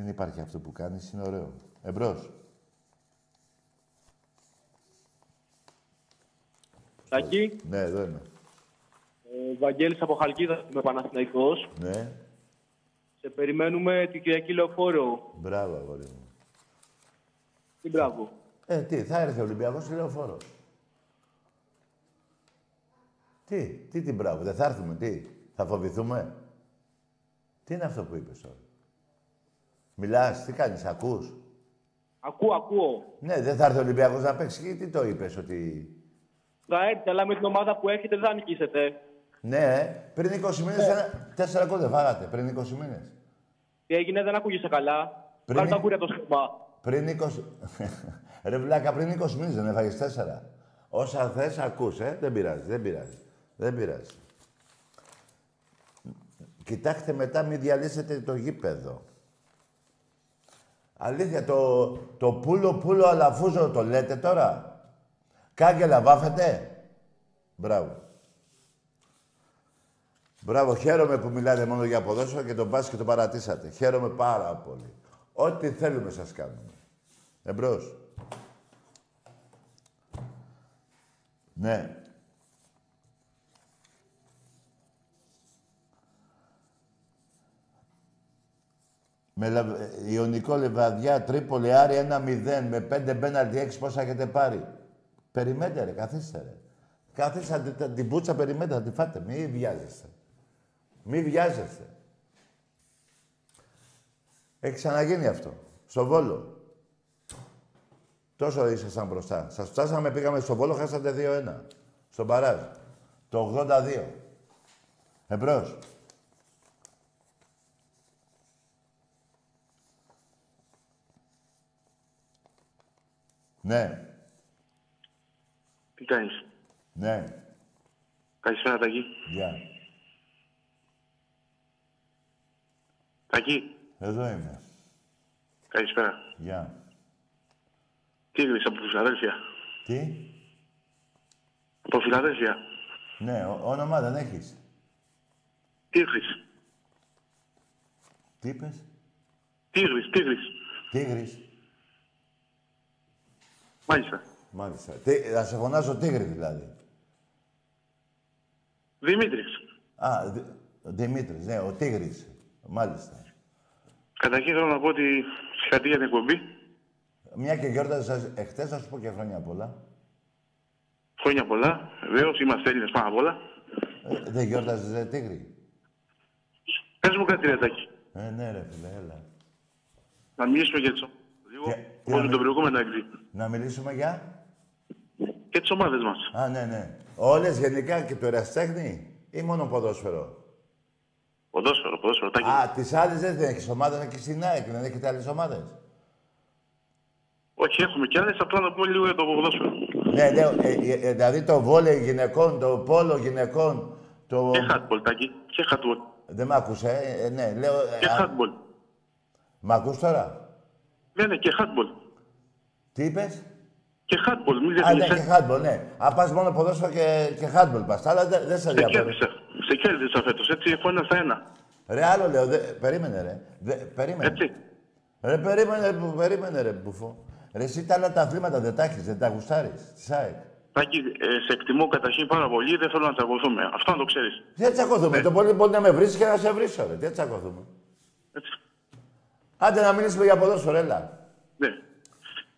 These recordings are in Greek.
Δεν υπάρχει αυτό που κάνεις, είναι ωραίο. Εμπρός. Τάκη, Ναι, εδώ είμαι. ε, Βαγγέλης από Χαλκίδα, είμαι Παναθηναϊκός. Ναι. Σε περιμένουμε την Κυριακή Λεωφόρο. Μπράβο, αγόρι μου. Τι μπράβο. Ε, τι, θα έρθει ο Ολυμπιακός ή λεωφόρος. Τι, τι την μπράβο, δεν θα έρθουμε, τι, θα φοβηθούμε. Τι είναι αυτό που είπες τώρα; Μιλάς, τι κάνεις, ακούς; Ακούω, ακούω. Ναι, δεν θα έρθει ο Ολυμπιακός να παίξει. Και τι το είπες ότι... Θα έρθει, αλλά με την ομάδα που έχετε δεν θα νικήσετε. Ναι, ε, πριν 20 μήνες, ένα... τέσσερα γκολ δεν φάγατε, πριν 20 μήνες. Τι έγινε, δεν ακούγεσαι καλά. Πριν- Κάνε τα κούρια το σχήμα. Πριν 20... Ρε βλάκα, πριν 20 μήνες δεν έφαγες τέσσερα. Όσα θες ακούς, ε. Δεν πειράζει, δεν πειράζει. Δεν πειράζει. Κοιτάξτε μετά, μην διαλύσετε το γήπεδο. Αλήθεια, το, το πουλο πουλο αλαφούζο το λέτε τώρα; Κάγκελα βάφετε; Μπράβο. Μπράβο, χαίρομαι που μιλάτε μόνο για ποδόσφαιρο και τον μπάσκετ το παρατήσατε. Χαίρομαι πάρα πολύ. Ό,τι θέλουμε σας κάνουμε. Εμπρός. Ναι. Με Λαβ- ε, Ιωνικό Λεβαδιά, Τρίπολη, Άρη 1-0, με 5 πέναλτι 6 πόσα έχετε πάρει. Περιμένετε ρε, καθίστε ρε. Καθίστε την, την, την πουτσα, περιμένετε, θα τη φάτε. Μη βιάζεστε. Μη βιάζεστε. Έχει ξαναγίνει αυτό. Στο Βόλο. Τόσο ήσασταν μπροστά. Σας φτάσαμε, πήγαμε στο Βόλο, χάσατε 2-1. Στον Παράζ. Το 82. Εμπρός. Ναι, Τι κάνεις; ναι. Καλησπέρα Τάκη. Γεια. Τάκη. Εδώ είμαι. Καλησπέρα. Γεια. Τι είδες από Φιλαδέλφια; Τι; Από Φιλαδέλφια. Ναι, ο- όνομα δεν έχεις. Τίγρης. Τι είπες; Τίγρης, Τίγρης. Τίγρης. Μάλιστα. Μάλιστα. Τι, θα σε φωνάζω τίγρη δηλαδή. Δημήτρης. Α, Δη- ο Δημήτρης, ναι, ο Τίγρης. Μάλιστα. Καταρχήν θέλω να πω ότι συγχαρητήρια για την εκπομπή. Μια και γιόρταζα εχθές, θα σου πω και χρόνια πολλά. Χρόνια πολλά. Βεβαίως είμαστε Έλληνες πάνω απ' όλα. Ε, δεν γιόρταζες, ρε Τίγρη; Πες μου κάτι, ρε Τάκη. Ε, ναι ρε φίλε, έλα. Να μιλήσουμε για τις ομάδες λίγο. Και- τι Όπως να με μι- τον προηγούμενο έξι. Να μιλήσουμε για... Και τις ομάδες μας. Α, ναι, ναι. Όλες γενικά και το εραστέχνη ή μόνο ποδόσφαιρο; Ποδόσφαιρο, ποδόσφαιρο. Τάκη. Α, τις άλλες δεν έχεις ομάδες εκεί στην ΑΕΚ, δεν έχετε άλλες ομάδες; Όχι, έχουμε κι άλλες. Απλά να πούμε λίγο για το ποδόσφαιρο. Ναι, λέω, ε, ε, ε, δηλαδή το βόλεϊ γυναικών, το πόλο γυναικών, το... Και handball, Τάκη. Και handball. Δεν μ' άκουσε, ε, ε, ναι, λέω... ε, Και α, handball. Μ' ακούς τώρα; Ναι, ναι, και handball. Τι είπες; Και handball. Μην Α, ναι, ξεχνείς, και handball, ναι. Α, πας μόνο ποδόσφαιρο και, και handball πας. Τα άλλα δεν δεν σε Σε ενδιαφέρει. κέρδισα. Σε κέρδισα φέτος, έτσι, έχω ένα στα ένα. Ρε, άλλο λέω, δε, περίμενε ρε. Δε, περίμενε. Έτσι. Ρε, περίμενε, που- περίμενε ρε, μπουφό. Ρε, εσύ τα άλλα τα αθλήματα δεν τα έχεις, δεν τα γουστάρεις. Της ΑΕΚ. Τάκη, ε, σε εκτιμώ καταρχήν πάρα πολύ, δεν θέλω να τσακωθούμε. Αυτό να το ξέρεις. Δεν τσακωθούμε. Το πολύ μπορεί να με βρεις και να σε βρίσω, ρε. Δεν τσακωθούμε. Έτσι. Άντε να μιλήσουμε για ποδόσφαιρο, έλα. Ναι.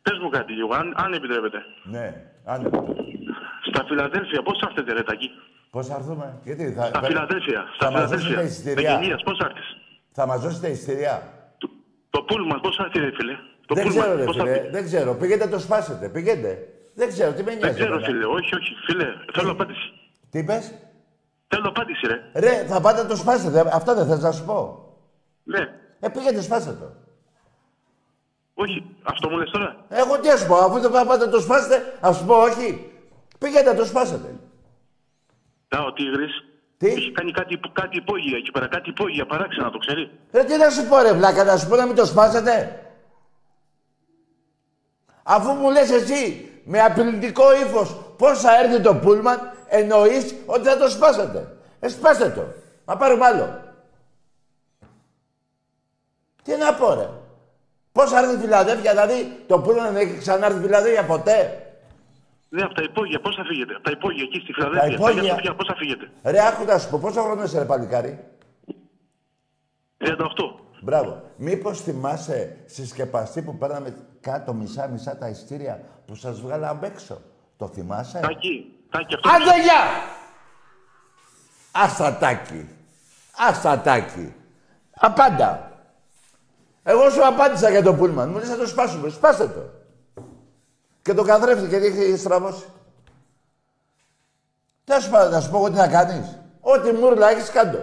Πες μου κάτι λίγο, αν, αν επιτρέπετε. Ναι, άντε. Στα Φιλαδέλφια, πώς θα έρθετε, ρε Τάκη; Πώς θα έρθουμε, γιατί θα... Στα πε- Φιλαδέλφια, στα Θα μας δώσετε Φιλαδέλφια. εισιτηρία. Μεγενίας, πώς θα έρθεις; Θα μας δώσετε εισιτηρία. Το, το πούλμαν, πώς θα έρθει, ρε φίλε; Το δεν πούλμαν, ξέρω, ρε πώς θα φίλε. έρθει; Δεν ξέρω. Πήγαινε το σπάσετε. Πήγαινε. Δεν ξέρω. Τι με Δεν νοιάζει. ξέρω, εμένα. φίλε. Όχι, όχι. Φίλε, θέλω απάντηση. Τι είπες. Θέλω απάντηση, ρε. Ρε, θα πάτε το σπάσετε. Αυτό δεν θες να σου πω. Ναι. Ε, πήγαινε σπάστε το. Όχι. Αυτό μου λες τώρα. Εγώ τι να σου πω, αφού δεν θα πάτε το σπάσετε, ας σου πω όχι. Πήγαινε το σπάσετε. Να, ο Τίγρης Τι; έχει κάνει κάτι, κάτι υπόγεια εκεί πέρα. Κάτι υπόγεια παράξενα, το ξέρει. Ρε, τι να σου πω, ρε, βλάκα, να σου πω να μην το σπάσετε. Αφού μου λες εσύ με απειλητικό ύφος πώς θα έρθει το πούλμαν, εννοείς ότι θα το σπάσετε. Ε, σπάστε το. Να πάρουμε άλλο. Τι να πω, ρε. Πώς θα έρθει η Φιλαδέλφια, δηλαδή το πούλμαν δεν έχει ξανάρθει η Φιλαδέλφια ποτέ; Ναι, από τα υπόγεια, πώς θα φύγετε. Από τα υπόγεια εκεί στη Φιλαδέλφια. Τα υπόγεια. Αγία Σοφιά, πώς θα φύγετε; Ρε, άκου να σου πω, πόσο χρόνο είσαι, ρε παλικάρι; 38. Μπράβο. Μήπως θυμάσαι συσκεπαστή που παίρναμε κάτω μισά-μισά τα ειστήρια που σας βγάλα απ' έξω; Το θυμάσαι; Τάκι, τάκι αυτό. Άντε γεια! Αστατάκι. Αστατάκι. Απάντα. Εγώ σου απάντησα για το πούλμαν. Μου λες να το σπάσουμε. Σπάστε το. Και το καθρέφτη και έχει στραβώσει. Τι να σου, πω, να σου πω εγώ τι να κάνεις. Ό,τι μούρλα έχεις κάτω.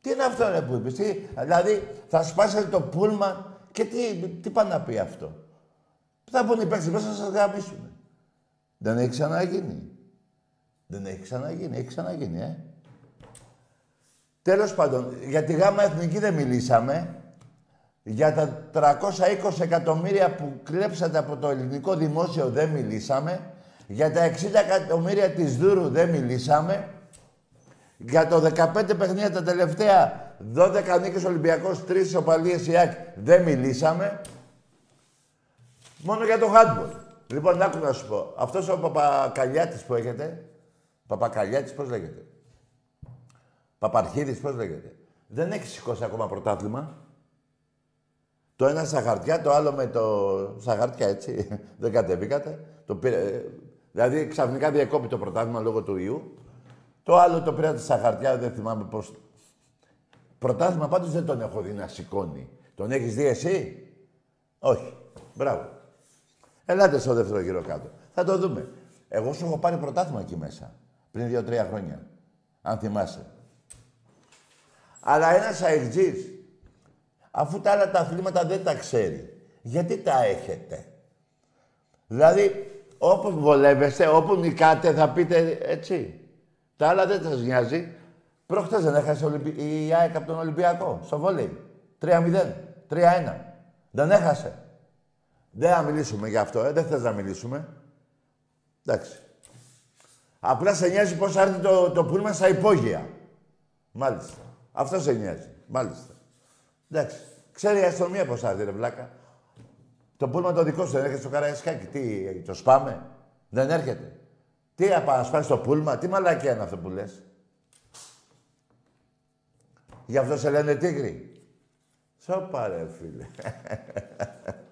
Τι είναι αυτό ρε που είπες. Τι, δηλαδή θα σπάσει το πούλμαν και τι, τι πάει να πει αυτό. Θα πούνε οι παίκτες μέσα να σας γαμίσουν. Δεν έχει ξαναγίνει. Δεν έχει ξαναγίνει. Έχει ξαναγίνει, ε. Τέλος πάντων, για τη γάμα εθνική δεν μιλήσαμε. Για τα 320 εκατομμύρια που κλέψατε από το ελληνικό δημόσιο δεν μιλήσαμε. Για τα 60 εκατομμύρια της Δούρου δεν μιλήσαμε. Για το 15 παιχνίδια τα τελευταία 12 νίκες Ολυμπιακός, 3 ισοπαλίες ΙΑΚ δεν μιλήσαμε. Μόνο για το handball. Λοιπόν, άκου να σου πω. Αυτός ο Παπακαλιάτης που έχετε, Παπακαλιάτης πώς λέγεται; Παπαρχίδης πώς λέγεται. Δεν έχει σηκώσει ακόμα πρωτάθλημα. Το ένα στα χαρτιά, το άλλο με το... Στα χαρτιά, έτσι. Δεν κατεβήκατε. Το πήρε... Δηλαδή, ξαφνικά διακόπη το πρωτάθλημα λόγω του ιού. Το άλλο το πήρατε στα χαρτιά, δεν θυμάμαι πώς... Πρωτάθλημα πάντως δεν τον έχω δει να σηκώνει. Τον έχεις δει εσύ; Όχι. Μπράβο. Ελάτε στο δεύτερο γύρο κάτω. Θα το δούμε. Εγώ σου έχω πάρει πρωτάθλημα εκεί μέσα. Πριν δύο-τρία χρόνια. Αν θυμάσαι. Αλλά ένας αεξής, αφού τα άλλα τα αθλήματα δεν τα ξέρει, γιατί τα έχετε; Δηλαδή, όπου βολεύεστε, όπου νικάτε, θα πείτε έτσι. Τα άλλα δεν σας νοιάζει. Προχτές δεν έχασε η ΑΕΚ από τον Ολυμπιακό, στο βόλεϊ. 3-0, 3-1. Δεν έχασε. Δεν θα μιλήσουμε γι' αυτό, ε. δεν θες να μιλήσουμε. Εντάξει. Απλά σε νοιάζει πώς θα έρθει το, το πούλμα στα υπόγεια. Μάλιστα. Αυτός σε νοιάζει. Μάλιστα. Εντάξει. Ξέρει η αστυνομία πώς θα έρθει, ρε βλάκα. Το πούλμα το δικό σου δεν έρχεται στο Καραϊσκάκι. Τι, το σπάμε; Δεν έρχεται. Τι απανασπάσει το πούλμα, τι μαλακία είναι αυτό που λες; Γι' αυτό σε λένε τίγρη. Σοπα ρε φίλε.